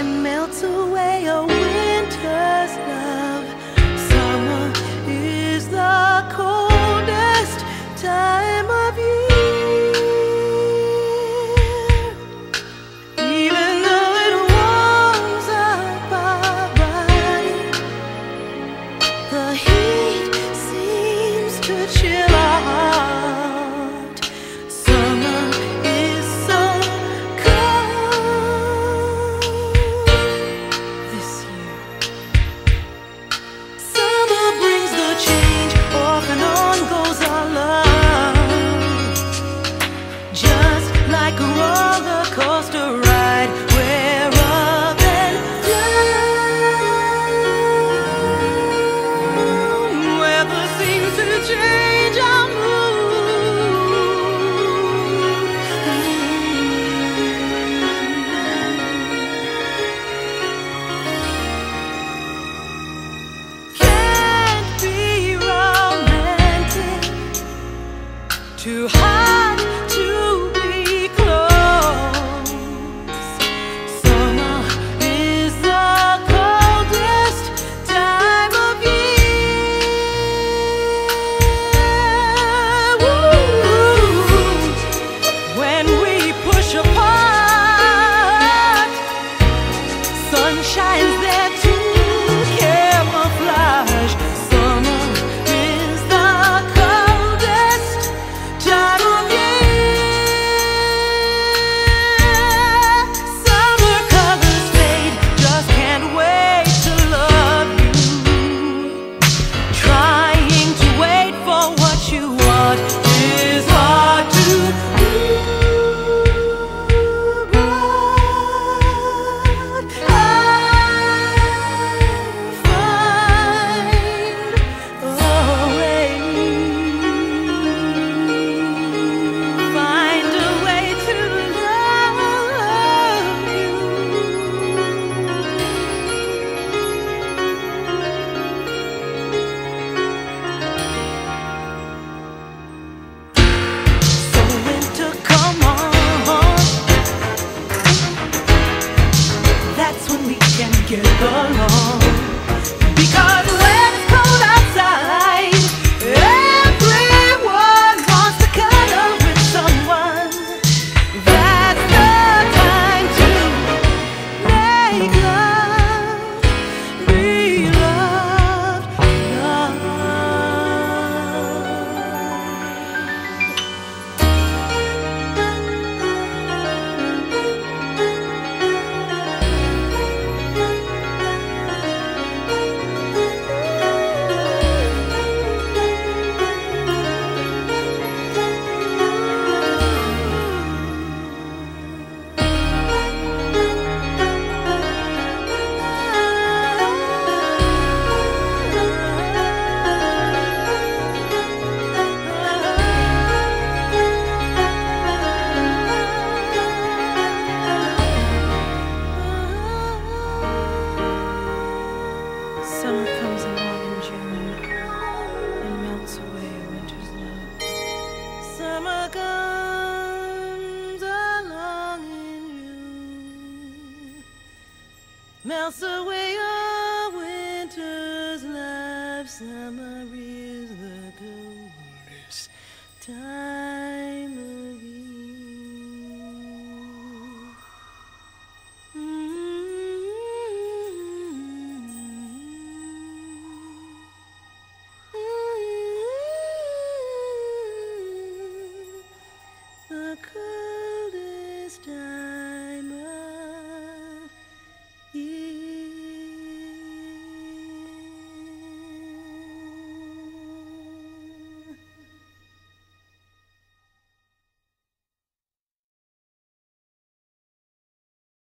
and melts away a winter's love. Summer is the coldest time of year. Even though it warms up our the heat seems to chill. roller coaster ride we're up and down. Weather seems to change our mood. Can't be romantic too high. sun shines comes along in you melts away all winter's life. Summer is the coldest time. coldest time.